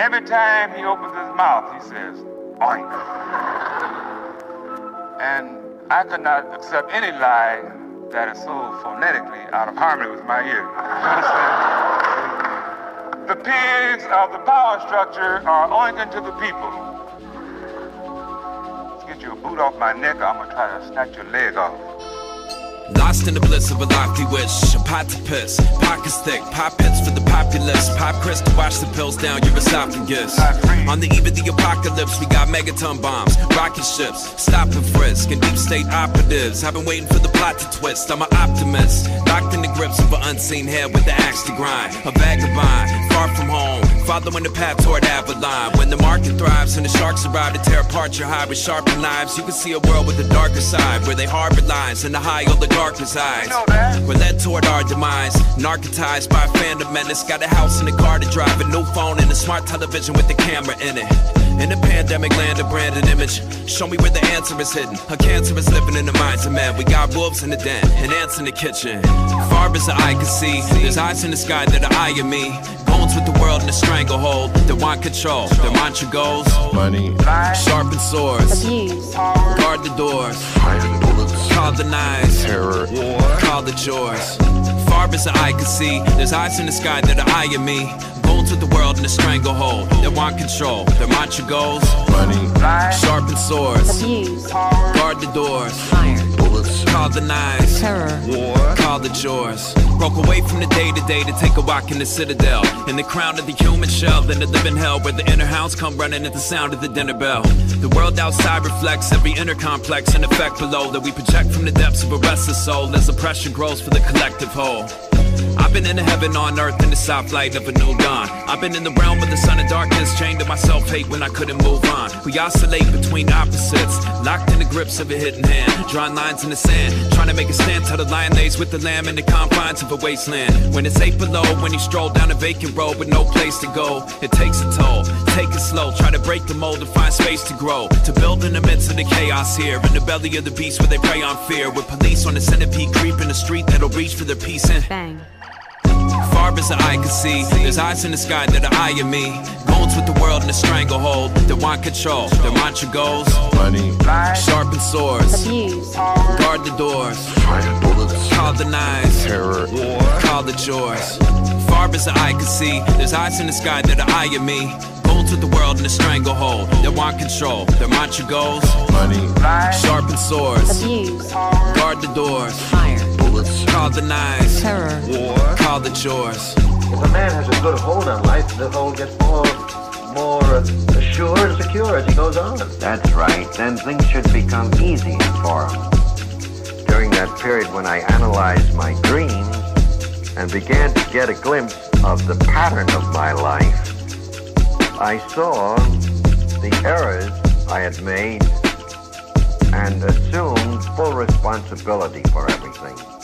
Every time he opens his mouth, he says, oink. And I could not accept any lie that is so phonetically out of harmony with my ear. The pigs of the power structure are oinking to the people. Let's get your boot off my neck, or I'm gonna try to snatch your leg off. Lost in the bliss of a lofty wish. A pot to piss, pockets thick, pop for the populace. Pop to wash the pills down your esophagus. On the eve of the apocalypse, we got megaton bombs, rocket ships, stop and frisk, and deep state operatives. I've been waiting for the plot to twist. I'm an optimist, locked in the grips of an unseen head with the axe to grind. A vagabond, far from home, following the path toward Avalon. When the market thrives and the sharks arrive to tear apart your hide with sharpened knives, you can see a world with a darker side where they harbor lines and the high oligarchy dark resides. We're led toward our demise, narcotized by a phantom menace. Got a house and a car to drive, a new phone and a smart television with a camera in it. In the pandemic land, a branded image. Show me where the answer is hidden. A cancer is living in the minds of men. We got wolves in the den and ants in the kitchen. Far as the eye can see, there's eyes in the sky that are eyeing me. Bones with the world in a stranglehold. They want control. Their mantra goes money, sharpen swords, abuse, guard the doors, call the nines, terror, call the chores. Far as the eye can see, there's eyes in the sky that are eyeing me. Bones with the world in a stranglehold. They want control. Their mantra goes money, sharpen swords, abuse, guard the doors, fire, bullets, call the nines, terror, War. call the chores. Broke away from the day to day to take a walk in the citadel. In the crown of the human shell, then the living hell where the inner hounds come running at the sound of the dinner bell. The world outside reflects every inner complex and effect below that we project from the depths of a restless soul as the pressure grows for the collective whole. I've been in the heaven on earth in the soft light of a new dawn. I've been in the realm of the sun and darkness, chained to my self hate when I couldn't move on. We oscillate between opposites, locked in the grips of a hidden hand. Drawing lines in the sand, trying to make a stand till the lion lays with the lamb in the confines of a wasteland. When it's eight below, when you stroll down a vacant road with no place to go, it takes a toll. Take it slow, try to break the mold to find space to grow. To build in the midst of the chaos here, in the belly of the beast where they prey on fear. With police on the centipede creeping the street that'll reach for their peace and bang, far as the eye can see. There's eyes in the sky that are eyeing me. Bones with the world in a stranglehold. They want control. Their mantra goes money, sharpen swords, abuse, guard the doors, bullets, call the nines, terror, call the chores. Far as the eye can see, there's eyes in the sky that are eyeing me. Bones with the world in a stranglehold. They want control. Their mantra goes money, sharpen swords, abuse, guard the doors, fire, bullets, call the nines, terror, call the chores. If a man has a good hold on life, the hold gets more, more uh, assured and secure as he goes on. That's right. Then things should become easy for him. During that period when I analyzed my dreams and began to get a glimpse of the pattern of my life, I saw the errors I had made and assumed full responsibility for everything.